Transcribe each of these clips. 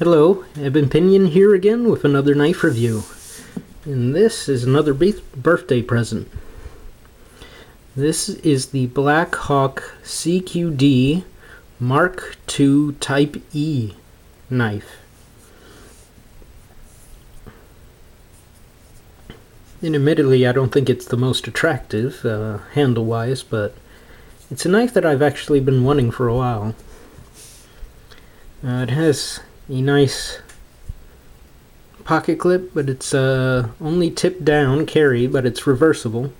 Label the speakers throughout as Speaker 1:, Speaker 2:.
Speaker 1: Hello, Ebon Pinion here again with another knife review. And this is another birthday present. This is the Black Hawk CQD Mark II Type E knife. And admittedly, I don't think it's the most attractive uh, handle-wise, but it's a knife that I've actually been wanting for a while. Uh, it has a nice pocket clip, but it's uh, only tip down carry, but it's reversible.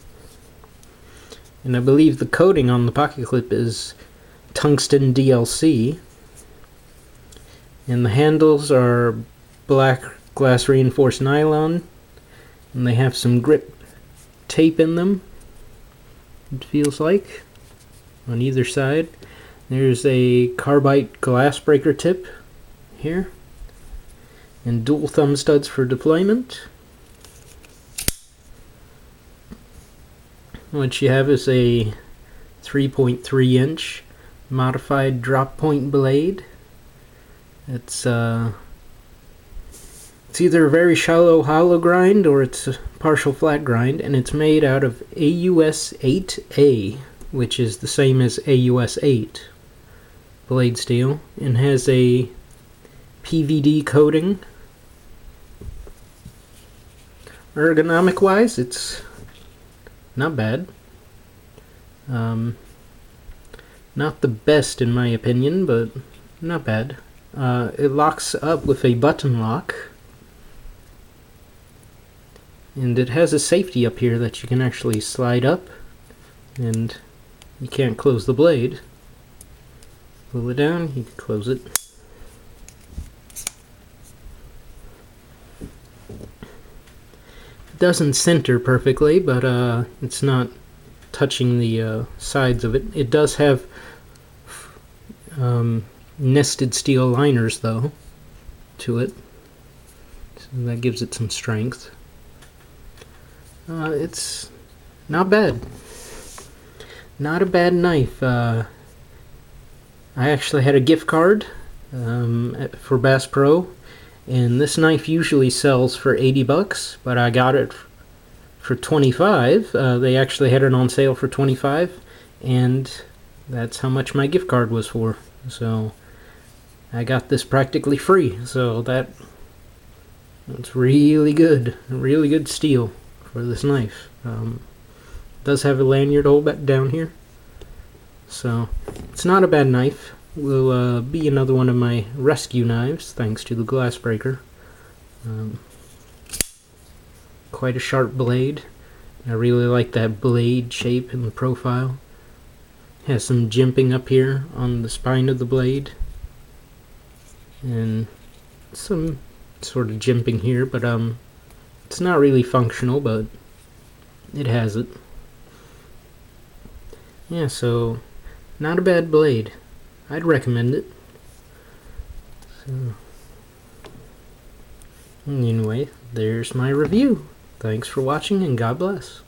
Speaker 1: And I believe the coating on the pocket clip is tungsten DLC. And the handles are black glass reinforced nylon. And they have some grip tape in them, it feels like, on either side. There's a carbide glass breaker tip here. And dual thumb studs for deployment. What you have is a 3.3 inch modified drop point blade. It's uh, it's either a very shallow hollow grind or it's a partial flat grind, and it's made out of AUS 8A, which is the same as AUS 8 blade steel, and has a PVD coating. Ergonomic wise, it's not bad. Um, not the best in my opinion, but not bad. Uh, it locks up with a button lock. And it has a safety up here that you can actually slide up. And you can't close the blade. Pull it down, you can close it. It doesn't center perfectly, but uh, it's not touching the uh, sides of it. It does have um, nested steel liners though to it. So that gives it some strength. Uh, it's not bad. Not a bad knife. Uh, I actually had a gift card um, for Bass Pro and this knife usually sells for 80 bucks but I got it for 25 uh, they actually had it on sale for 25 and that's how much my gift card was for. So I got this practically free. So that that's really good, really good steel for this knife. Um, does have a lanyard hole back down here, so it's not a bad knife. Will uh, be another one of my rescue knives, thanks to the glass breaker. Um, quite a sharp blade. I really like that blade shape and the profile. Has some jimping up here on the spine of the blade. And some sort of jimping here, but um, it's not really functional, but it has it. Yeah, so not a bad blade. I'd recommend it. So, anyway, there's my review. Thanks for watching and God bless.